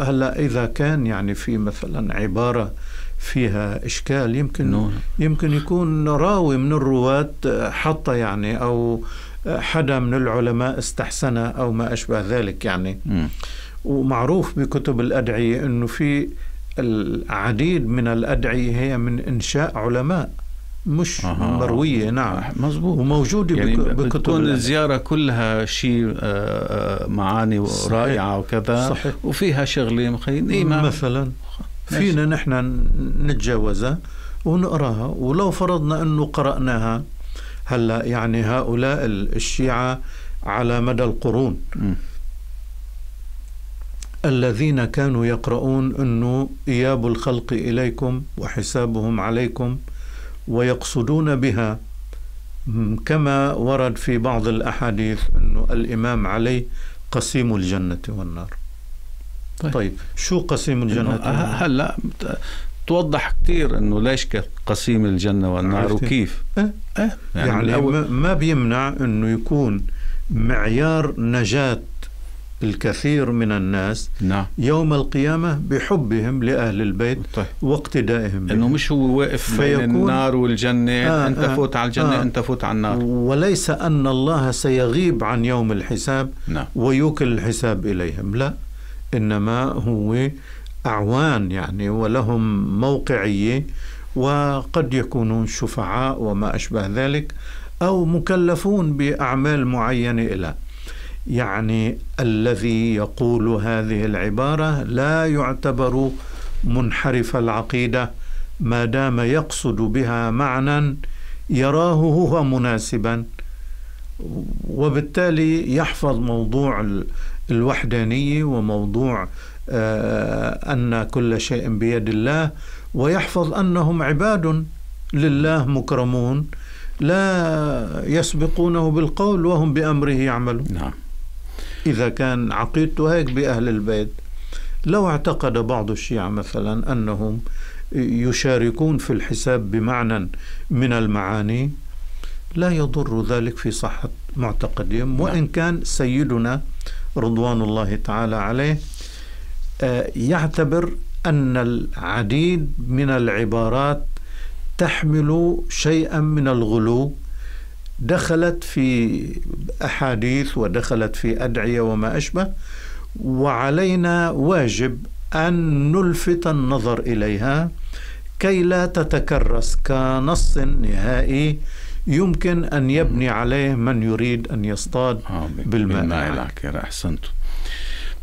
هلا إذا كان يعني في مثلا عبارة فيها إشكال يمكن انه يمكن يكون راوي من الرواة حط يعني أو حدا من العلماء استحسنها أو ما أشبه ذلك يعني. مم. ومعروف بكتب الأدعية إنه في العديد من الأدعية هي من إنشاء علماء. مش أها. مروية نعم مزبوط وموجودة يعني بك- بكتب بتكون. الزيارة كلها شيء آه، آه، معاني صحيح. رائعة وكذا صحيح. وفيها شغلة مخيل إيه مثلا. فينا نحن نتجاوزها ونقراها ولو فرضنا أنه قرأناها هلا يعني هؤلاء الشيعة على مدى القرون مم. الذين كانوا يقرؤون أنه إياب الخلق إليكم وحسابهم عليكم ويقصدون بها كما ورد في بعض الأحاديث انه الإمام علي قسيم الجنة والنار طيب. طيب, شو قسيم الجنة والنار؟ هلا توضح كثير إنه ليش قسيم الجنة والنار؟ وكيف إيه؟ إيه يعني, يعني ما- بيمنع إنه يكون معيار نجاة الكثير من الناس نعم. يوم القيامة بحبهم لأهل البيت طيب. واقتدائهم بهم. انه مش هو واقف بين فيكون- النار والجنة آه، أنت آه، فوت على الجنة آه. أنت فوت على النار. وليس أن الله سيغيب عن يوم الحساب نعم. ويوكل الحساب إليهم. لا إنما هو أعوان يعني ولهم موقعية وقد يكونون شفعاء وما أشبه ذلك أو مكلفون بأعمال معينة إلى. يعني الذي يقول هذه العبارة لا يعتبر منحرف العقيدة ما دام يقصد بها معنى يراه هو مناسبا. وبالتالي يحفظ موضوع ال- الوحدانية وموضوع آه، أن كل شيء بيد الله ويحفظ أنهم عباد لله مكرمون لا يسبقونه بالقول وهم بأمره يعملون. نعم. إذا كان عقيدته هيك بأهل البيت. لو اعتقد بعض الشيعة مثلا أنهم يشاركون في الحساب بمعنى من المعاني لا يضر ذلك في صحة معتقدهم. وإن كان سيدنا رضوان الله تعالى عليه آه، يعتبر أن العديد من العبارات تحمل شيئا من الغلو دخلت في أحاديث ودخلت في أدعية وما أشبه وعلينا واجب أن نلفت النظر إليها كي لا تتكرس كنص نهائي يمكن أن يبني عليه من يريد أن يصطاد بالماء. بالماء. العكر أحسنت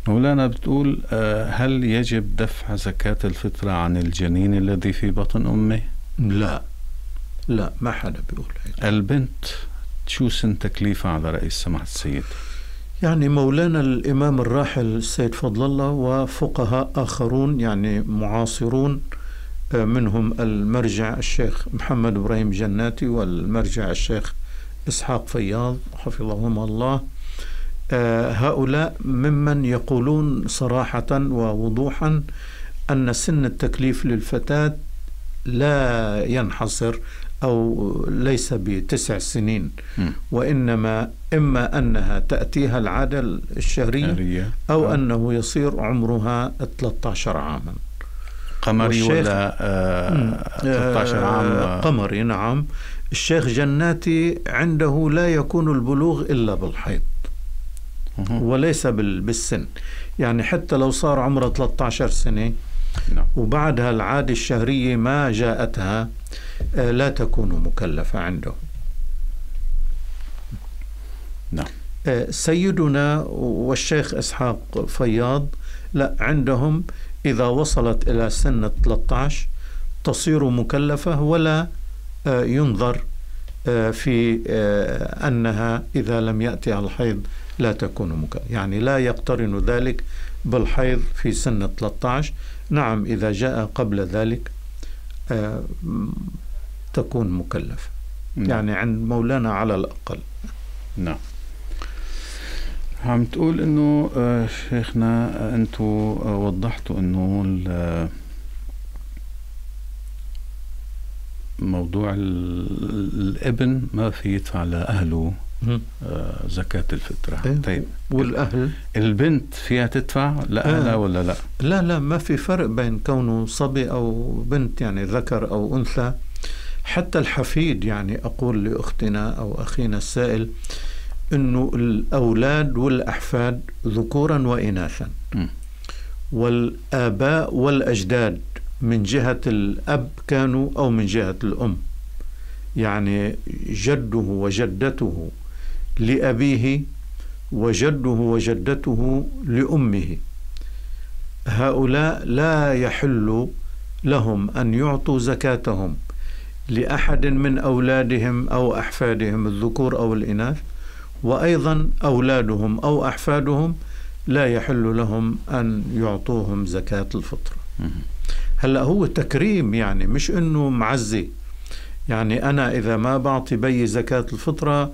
مولانا بتقول آه، هل يجب دفع زكاة الفطرة عن الجنين الذي في بطن أمه؟ لا. لا ما حدا بيقول هيك. البنت. شو سن تكليفها على رأي سماحة السيد؟ يعني مولانا الإمام الراحل السيد فضل الله وفقهاء آخرون يعني معاصرون آه، منهم المرجع الشيخ محمد إبراهيم جناتي والمرجع الشيخ إسحاق فياض حفظهما الله. آه، هؤلاء ممن يقولون صراحة ووضوحا أن سن التكليف للفتاة لا ينحصر أو ليس بتسع سنين. وإنما إما أنها تأتيها العادة الشهرية أو آه. أنه يصير عمرها 13 عاما. قمري ولا آه 13 عام؟ آه، آه، قمري نعم. الشيخ جناتي عنده لا يكون البلوغ إلا بالحيض. وليس بال- بالسن. يعني حتى لو صار عمره 13 سنة نعم. وبعدها العادة الشهرية ما جاءتها آه، لا تكون مكلفة عنده نعم. آه، سيدنا والشيخ إسحاق فياض لا عندهم إذا وصلت إلى سن 13 تصير مكلفة ولا آه، ينظر في أنها إذا لم يأتي الحيض لا تكون مكلفة يعني لا يقترن ذلك بالحيض في سن 13 نعم إذا جاء قبل ذلك آه، تكون مكلفة نعم. يعني عند مولانا على الأقل. نعم. عم تقول إنه آه، شيخنا آه، أنتو آه، وضحتوا إنه موضوع الابن ما في يدفع لأهله. آه زكاة الفطرة. إيه؟ طيب. والأهل؟ البنت فيها تدفع؟ لأهلها آه. ولا لا؟ لا لا ما في فرق بين كونه صبي أو بنت يعني ذكر أو أنثى. حتى الحفيد يعني أقول لأختنا أو أخينا السائل أنه الأولاد والأحفاد ذكورا وإناثا. م. والآباء والأجداد من جهة الأب كانوا أو من جهة الأم. يعني جده وجدته لأبيه وجده وجدته لأمه. هؤلاء لا يحل لهم أن يعطوا زكاتهم لأحد من أولادهم أو أحفادهم الذكور أو الإناث. وأيضا أولادهم أو أحفادهم لا يحل لهم أن يعطوهم زكاة الفطرة هلأ هو تكريم يعني مش إنه معزي. يعني أنا إذا ما بعطي بي زكاة الفطرة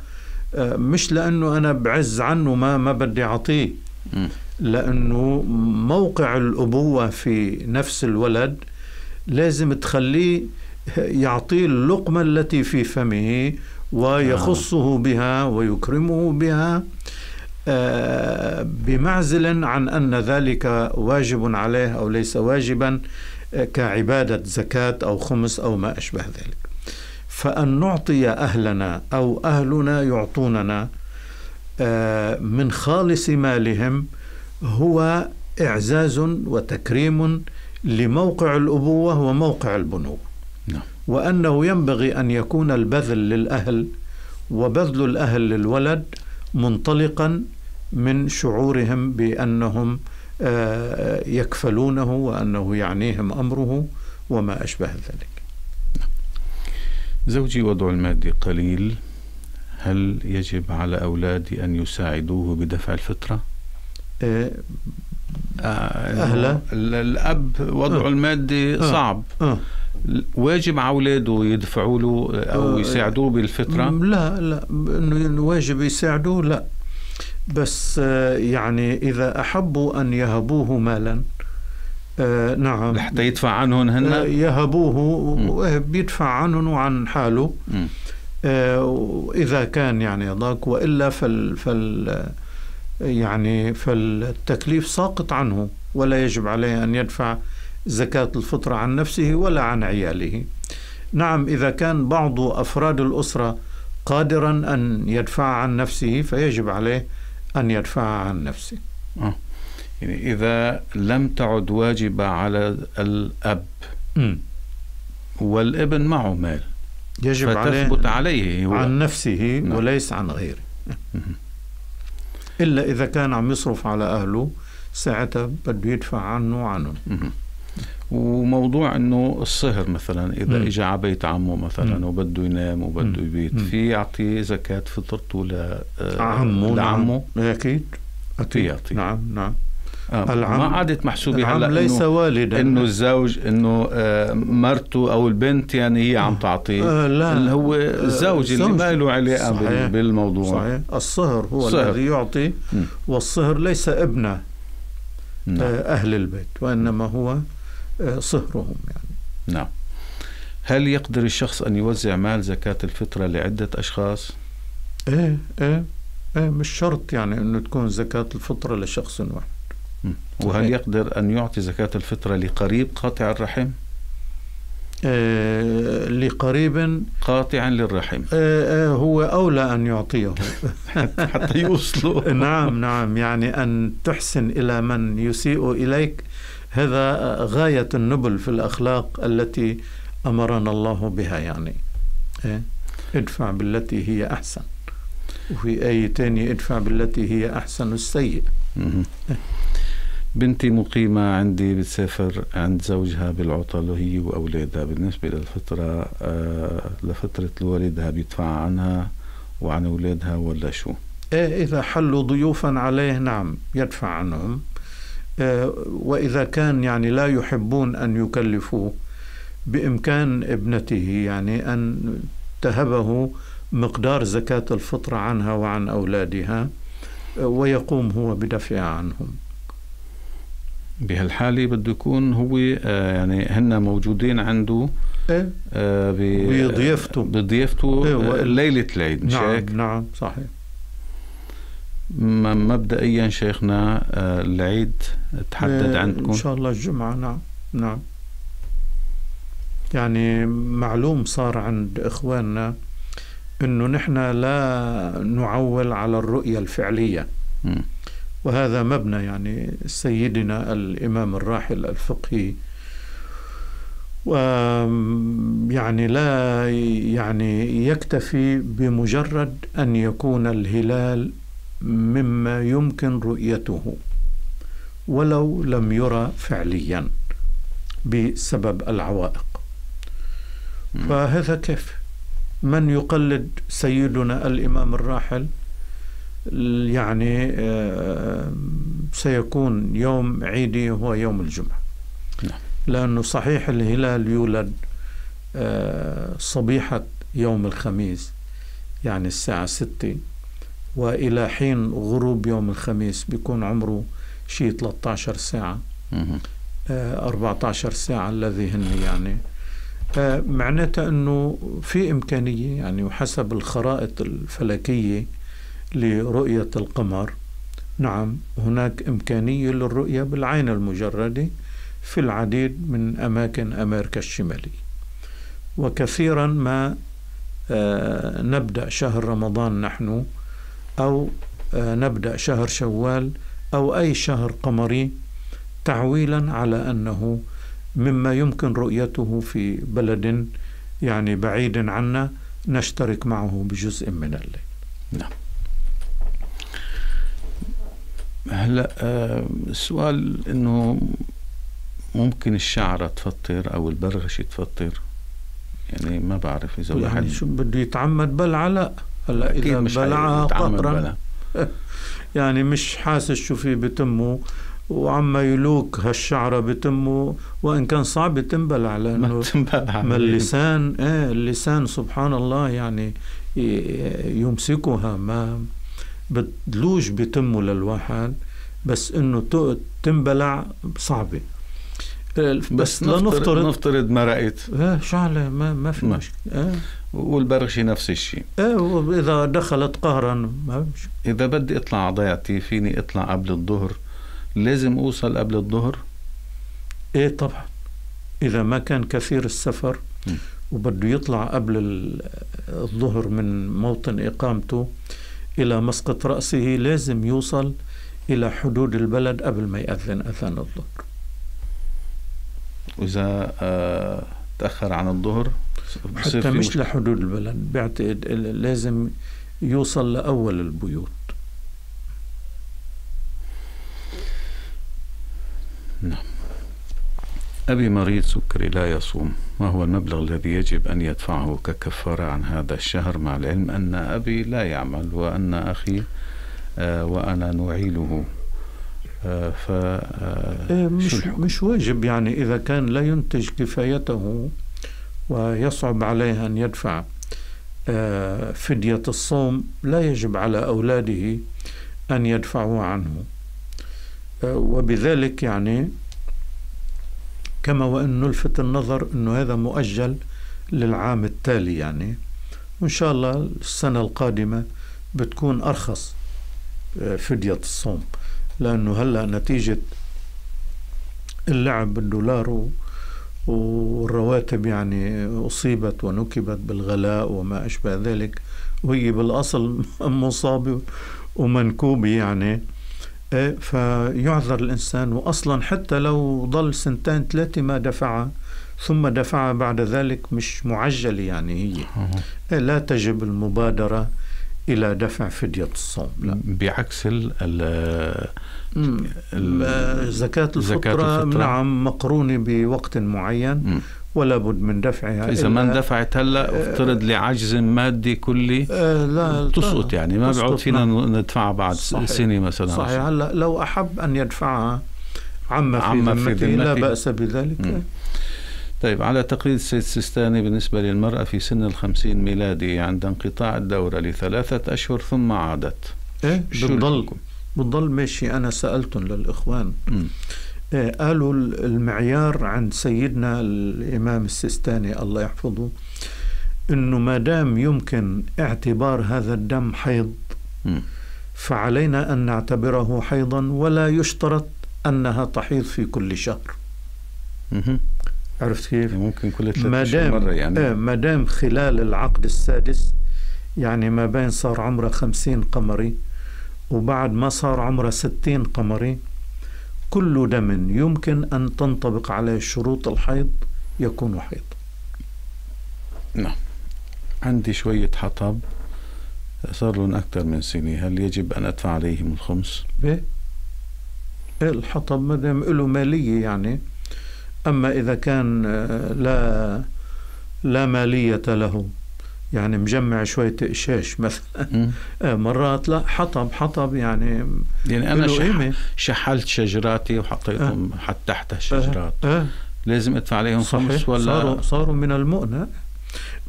مش لأنه أنا بعز عنه ما ما بدي أعطيه. لأنه موقع الأبوة في نفس الولد لازم تخليه يعطيه اللقمة التي في فمه ويخصه بها ويكرمه بها بمعزل عن أن ذلك واجب عليه أو ليس واجبا كعبادة زكاة أو خمس أو ما أشبه ذلك. فأن نعطي أهلنا أو أهلنا يعطوننا من خالص مالهم هو إعزاز وتكريم لموقع الأبوة وموقع البنوة نعم. وأنه ينبغي أن يكون البذل للأهل وبذل الأهل للولد منطلقا من شعورهم بأنهم يكفلونه وأنه يعنيهم أمره وما أشبه ذلك زوجي وضع المادي قليل. هل يجب على أولادي أن يساعدوه بدفع الفطرة؟ إيه أهلا. الأب وضعه المادي صعب. أه. واجب على أولاده يدفعوا له أو يساعدوه بالفطرة؟ لا لا. إنه واجب يساعدوه لا. بس يعني إذا أحبوا أن يهبوه مالا آه نعم. لحتى يدفع عنهم هن آه يهبوه بيدفع عنهم وعن حاله. آه إذا كان يعني ضاق وإلا فال, فال يعني فالتكليف ساقط عنه ولا يجب عليه أن يدفع زكاة الفطرة عن نفسه ولا عن عياله. نعم إذا كان بعض أفراد الأسرة قادرا أن يدفع عن نفسه فيجب عليه أن يدفع عن نفسه. آه. يعني إذا لم تعد واجبة على الأب م. والابن معه مال يجب فتثبت عليه هو. عن نفسه نعم. وليس عن غيره. إلا إذا كان عم يصرف على أهله ساعتها بده يدفع عنه وعنهم. وموضوع إنه الصهر مثلا إذا اجى على بيت عمه مثلا مم. وبده ينام وبده يبيت في يعطي زكاة فطرته ل عمه لعمه؟ نعم. أكيد. أكيد يعطي نعم نعم. العم ما عادت محسوبة هلأ ليس والدا إنه الزوج إنه آه مرته أو البنت يعني هي عم تعطيه آه لا اللي هو الزوج اللي ما له علاقة صحيح. بالموضوع صحيح الصهر هو صهر. الذي يعطي م. والصهر ليس ابنة نعم. أهل البيت وإنما هو صهرهم يعني نعم هل يقدر الشخص أن يوزع مال زكاة الفطرة لعدة أشخاص؟ إيه إيه إيه مش شرط يعني إنه تكون زكاة الفطرة لشخص واحد وهل يقدر أن يعطي زكاة الفطرة لقريب قاطع الرحم؟ لقريب. قاطع للرحم. إيه هو أولى أن يعطيه. حتى يوصلوا نعم نعم. يعني أن تحسن إلى من يسيء إليك. هذا غاية النبل في الأخلاق التي أمرنا الله بها يعني؟ ادفع بالتي هي أحسن. وفي آية تانية ادفع بالتي هي أحسن السيء. بنتي مقيمة عندي بتسافر عند زوجها بالعطل وهي وأولادها. بالنسبة للفطرة آه لفترة والدها بيدفع عنها وعن أولادها ولا شو؟ إيه إذا حلوا ضيوفا عليه نعم يدفع عنهم. وإذا كان يعني لا يحبون أن يكلفوه بإمكان ابنته يعني أن تهبه مقدار زكاة الفطرة عنها وعن أولادها ويقوم هو بدفعها عنهم. بهالحالة بده يكون هو يعني هن موجودين عنده إيه آه، بضيافته. بضيافته إيه، آه، ليلة العيد مش نعم هيك؟ نعم صحيح م- مبدئيا شيخنا آه، العيد تحدد إيه، عندكم إن شاء الله الجمعة نعم نعم يعني معلوم صار عند إخواننا إنه نحن لا نعول على الرؤية الفعلية مم. وهذا مبنى يعني سيدنا الإمام الراحل الفقهي. ويعني لا يعني يكتفي بمجرد أن يكون الهلال مما يمكن رؤيته ولو لم يرى فعليا بسبب العوائق. فهذا كيف؟ من يقلد سيدنا الإمام الراحل؟ يعني آه، سيكون يوم عيدي هو يوم الجمعة نعم. لأنه صحيح الهلال يولد آه، صبيحة يوم الخميس يعني الساعة ستة وإلى حين غروب يوم الخميس بيكون عمره شيء 13 ساعة مم. آه، 14 ساعة الذي هن يعني آه، معناتها أنه في إمكانية يعني وحسب الخرائط الفلكية لرؤية القمر. نعم هناك إمكانية للرؤية بالعين المجردة في العديد من أماكن أمريكا الشمالية. وكثيرا ما آه، نبدأ شهر رمضان نحن أو آه، نبدأ شهر شوال أو أي شهر قمري تعويلا على أنه مما يمكن رؤيته في بلد يعني بعيد عنا نشترك معه بجزء من الليل. هلا آه، السؤال إنه ممكن الشعرة تفطر أو البرغش تفطر؟ يعني ما بعرف إذا يعني واحد شو بده يتعمد بلع لا هلا إذا مش بلعها قطرا. يعني مش حاسس شو في بتمه وعما يلوك هالشعره بتمه وإن كان صعب تنبلع ما لأنه تنبلع ما اللسان إيه اللسان سبحان الله يعني يمسكها ما بتلوج بتمه للواحد بس إنه تنبلع صعبة. بس, بس لا نفترض مرقت إيه شعلة ما ما في. مشكلة إيه. والبرغشي نفس الشيء إيه وإذا دخلت قهرا ما مش إذا بدي أطلع ضيعتي فيني أطلع قبل الظهر؟ لازم أوصل قبل الظهر؟ إيه طبعا. إذا ما كان كثير السفر م. وبده يطلع قبل ال- الظهر من موطن إقامته إلى مسقط رأسه لازم يوصل إلى حدود البلد قبل ما يأذن أذان الظهر. واذا آه تأخر عن الظهر حتى مش مشكلة. لحدود البلد بعتقد لازم يوصل لأول البيوت. أبي مريض سكري لا يصوم. ما هو المبلغ الذي يجب أن يدفعه ككفارة عن هذا الشهر مع العلم أن أبي لا يعمل وأن أخي آه، وأنا نعيله. آه، ف آه، إيه مش؟ مش واجب يعني. إذا كان لا ينتج كفايته ويصعب عليه أن يدفع فدية الصوم لا يجب على أولاده أن يدفعوا عنه. وبذلك يعني كما وإن نلفت النظر إنه هذا مؤجل للعام التالي يعني. وإن شاء الله السنة القادمة بتكون أرخص آه، فدية الصوم. لأنه هلأ نتيجة اللعب بالدولار والرواتب يعني أصيبت ونكبت بالغلاء وما أشبه ذلك. وهي بالأصل مصابة ومنكوبة يعني. فيعذر الإنسان. وأصلا حتى لو ضل سنتين ثلاثة ما دفعها ثم دفعها بعد ذلك مش معجلة يعني هي. لا تجب المبادرة إلى دفع فدية الصوم لا. بعكس ال ال زكاة الفطرة الفطرة. نعم مقرونة بوقت معين. مم. ولا بد من دفعها إذا ما اندفعت هلا افترض لعجز مادي كلي آه لا تسقط يعني ما بيعود فينا. ندفعها بعد صحيح. سنة مثلا صحيح هلا لو أحب أن يدفعها عما في عما في ذمته لا. بأس بذلك مم. طيب على تقليد السيد السيستاني بالنسبة للمرأة في سن الخمسين ميلادي عند انقطاع الدورة لثلاثة أشهر ثم عادت إيه بتضل؟ بتضل ماشي أنا سألتهم للإخوان مم. قالوا المعيار عند سيدنا الإمام السيستاني الله يحفظه أنه ما دام يمكن اعتبار هذا الدم حيض. فعلينا أن نعتبره حيضا ولا يشترط أنها تحيض في كل شهر. عرفت كيف؟ يعني ممكن كل ما ثلاث أشهر دام مرة يعني آه ما دام خلال العقد السادس يعني ما بين صار عمره خمسين قمري وبعد ما صار عمره ستين قمري كل دم يمكن أن تنطبق عليه شروط الحيض يكون حيض نعم عندي شوية حطب صار لهم أكثر من سنة هل يجب أن أدفع عليهم الخمس؟ إيه؟ الحطب ما دام له مالية يعني أما إذا كان آه، لا لا مالية له يعني مجمع شوية إشاش مثلا. آه، مرات لا حطب حطب يعني يعني أنا شح... شحلت شجراتي وحطيتهم حتى تحت الشجرات. آه. لازم أدفع عليهم خمس صحيح. ولا صاروا صاروا من المؤنة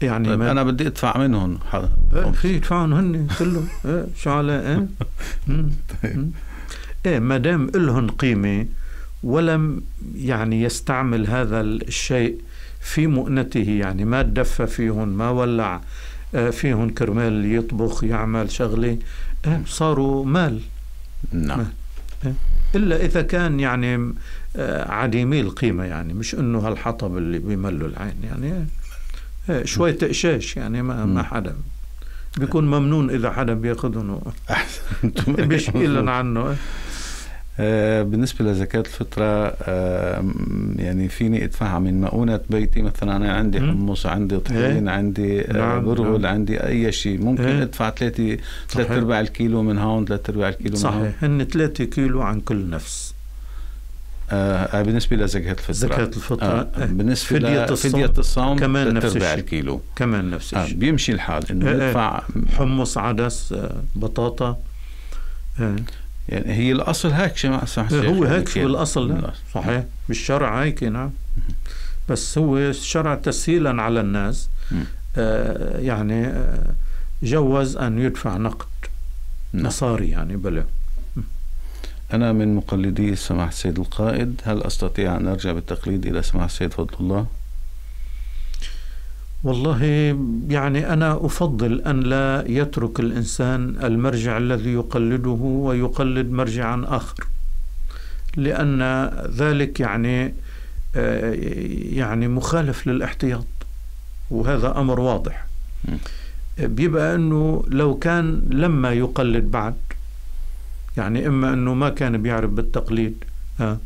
يعني طيب ما أنا بدي أدفع منهم ح... آه، خمس. في يدفعون هن كلهم. آه، شو على إيه. طيب. إيه ما دام لهم قيمة ولم يعني يستعمل هذا الشيء في مؤنته يعني ما تدفى فيهم ما ولع آه، فيهم كرمال يطبخ يعمل شغلة آه، صاروا مال. نعم. إلا إذا كان يعني آه، عديمي القيمة يعني مش إنه هالحطب اللي بيملوا العين يعني آه، شوي تقشاش يعني ما ما حدا. بيكون ممنون إذا حدا بياخذهم بيشيلن عنه آه، بالنسبة لزكاة الفطرة آه، يعني فيني أدفعها من مؤونة بيتي مثلا أنا عندي. حمص عندي طحين إيه. عندي آه، نعم، برغل نعم. عندي أي شيء ممكن إيه. أدفع ثلاثة ثلاث صحيح. أرباع الكيلو من هون ثلاث أرباع الكيلو من هون صحيح هن 3 كيلو عن كل نفس آه آه، بالنسبة لزكاة الفطرة زكاة الفطرة آه آه. بالنسبة فدية الصوم فدية الصوم كمان نفس الشيء. الكيلو كمان نفس آه الشيء بيمشي الحال إنه إيه، إيه. ندفع حمص عدس آه، بطاطا آه. يعني هي الأصل هيك سمحت هو يعني هيك؟ بالاصل. صحيح بالشرع هيك نعم بس هو الشرع تسهيلا على الناس. آه يعني آه جوز أن يدفع نقد نعم. مصاري يعني بلا أنا من مقلدي سماحة السيد القائد هل أستطيع أن أرجع بالتقليد إلى سماحة السيد فضل الله؟ والله يعني أنا أفضل أن لا يترك الإنسان المرجع الذي يقلده ويقلد مرجعا آخر لأن ذلك يعني آه، يعني مخالف للاحتياط وهذا أمر واضح. بيبقى أنه لو كان لما يقلد بعد يعني إما أنه ما كان بيعرف بالتقليد ها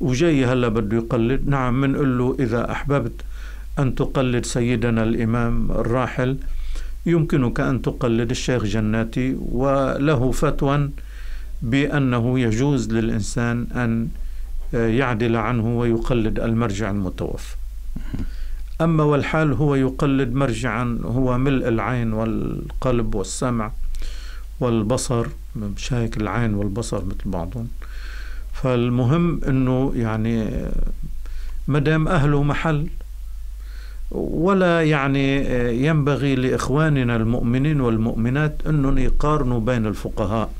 وجاي هلا بده يقلد نعم بنقول له إذا أحببت أن تقلد سيدنا الإمام الراحل. يمكنك أن تقلد الشيخ جناتي وله فتوى بأنه يجوز للإنسان أن يعدل عنه ويقلد المرجع المتوفى. أما والحال هو يقلد مرجعا هو ملء العين والقلب والسمع والبصر مش هيك العين والبصر مثل بعضهم. فالمهم إنه يعني مدام أهله محل ولا يعني ينبغي لإخواننا المؤمنين والمؤمنات أنهم يقارنوا بين الفقهاء.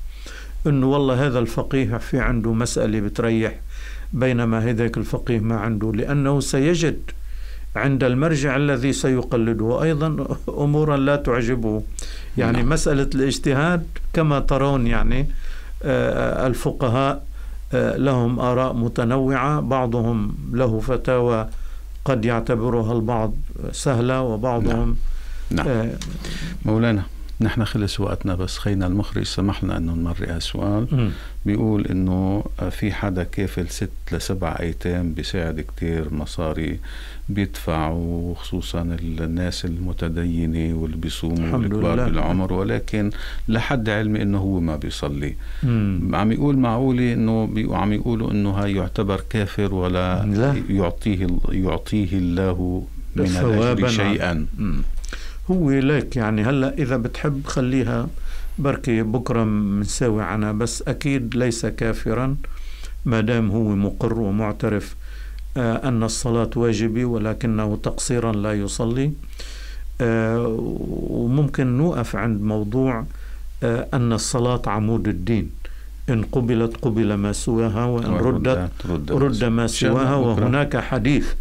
انه والله هذا الفقيه في عنده مسألة بتريح بينما هذاك الفقيه ما عنده لأنه سيجد عند المرجع الذي سيقلده. أيضا امورا لا تعجبه. يعني نعم. مسألة الاجتهاد كما ترون يعني آه، الفقهاء آه، لهم آراء متنوعة بعضهم له فتاوى قد يعتبرها البعض سهلة وبعضهم نعم. آه، مولانا. نحن خلص وقتنا بس خينا المخرج سمح لنا إنه نمرق هالسؤال. بيقول إنه في حدا كافل ست لسبع أيتام بيساعد كتير مصاري بيدفعوا خصوصا الناس المتدينة واللي بيصوموا والكبار. بالعمر ولكن لحد علمي إنه هو ما بيصلي مم. عم يقول معقولة إنه بي- عم يقولوا إنه هاي يعتبر كافر ولا لا. يعطيه يعطيه الله من الأجر شيئا مم. هو لك يعني. هلا إذا بتحب خليها بركي بكرة منساوي عنها بس أكيد ليس كافرا ما دام هو مقر ومعترف آه، أن الصلاة واجبة ولكنه تقصيرا لا يصلي. آه، وممكن نوقف عند موضوع آه، أن الصلاة عمود الدين. إن قبلت قبل ما سواها وإن ردت رد, رد ما سواها. وهناك حديث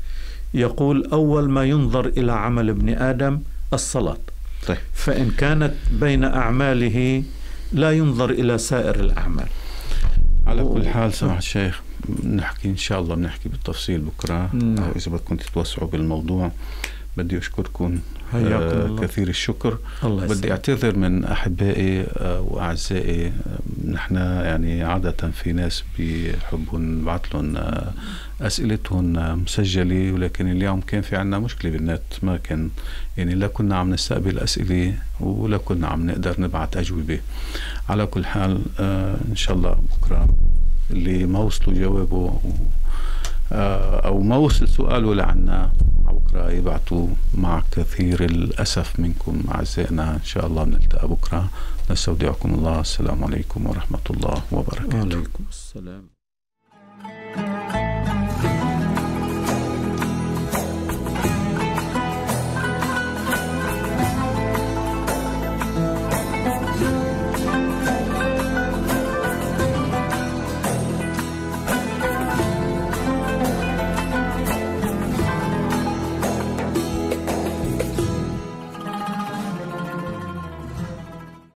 يقول أول ما ينظر إلى عمل ابن آدم الصلاة. طيب. فإن كانت بين أعماله لا ينظر إلى سائر الأعمال. على كل حال سماحة الشيخ نحكي إن شاء الله بنحكي بالتفصيل بكرة. نعم. أو إذا بدكم تتوسعوا بالموضوع بدي أشكركم آه،. كثير الشكر. الله بدي أعتذر من أحبائي آه، وأعزائي. آه، نحن يعني عادة في ناس بيحبوا نبعث لهم آه، أسئلتهم آه، مسجلة ولكن اليوم كان في عنا مشكلة بالنت ما كان يعني لا كنا عم نستقبل أسئلة ولا كنا عم نقدر نبعث أجوبة. على كل حال آه، إن شاء الله بكرة اللي ما وصلوا جوابه آه، أو ما وصل سؤاله لعنا بكرة يبعثوا مع كثير الأسف منكم أعزائنا. إن شاء الله بنلتقى بكرة. نستودعكم الله. السلام عليكم ورحمة الله وبركاته. وعليكم السلام.